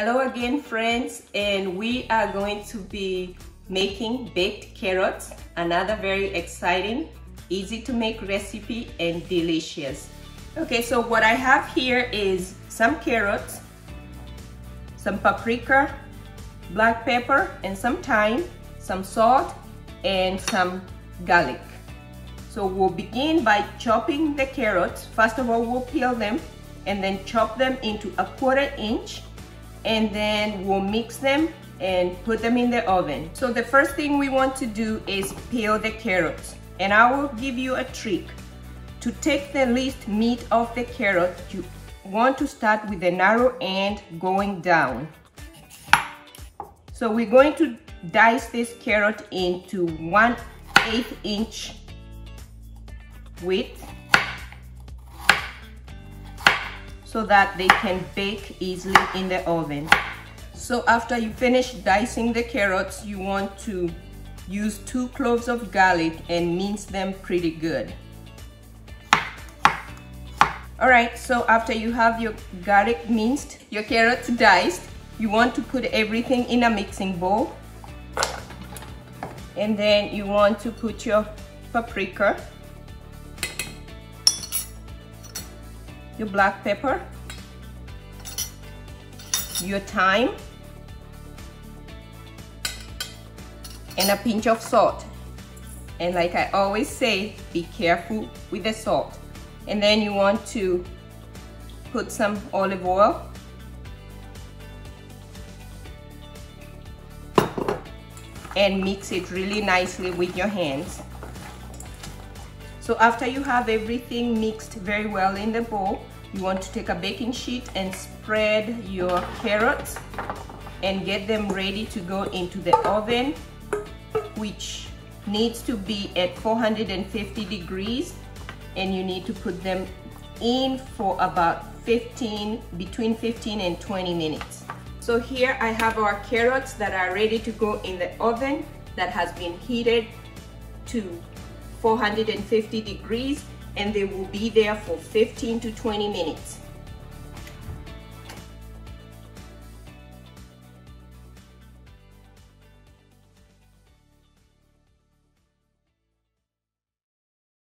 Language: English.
Hello again friends and we are going to be making baked carrots another very exciting easy to make recipe and delicious. Okay so what I have here is some carrots some paprika black pepper and some thyme some salt and some garlic. So we'll begin by chopping the carrots. First of all we'll peel them and then chop them into a quarter inch and then we'll mix them and put them in the oven. So the first thing we want to do is peel the carrots. And I will give you a trick. To take the least meat off the carrot, you want to start with the narrow end going down. So we're going to dice this carrot into 1 8 inch width so that they can bake easily in the oven. So after you finish dicing the carrots, you want to use two cloves of garlic and mince them pretty good. All right, so after you have your garlic minced, your carrots diced, you want to put everything in a mixing bowl. And then you want to put your paprika your black pepper, your thyme, and a pinch of salt. And like I always say, be careful with the salt. And then you want to put some olive oil. And mix it really nicely with your hands. So after you have everything mixed very well in the bowl, you want to take a baking sheet and spread your carrots and get them ready to go into the oven, which needs to be at 450 degrees and you need to put them in for about 15, between 15 and 20 minutes. So here I have our carrots that are ready to go in the oven that has been heated to 450 degrees and they will be there for 15 to 20 minutes.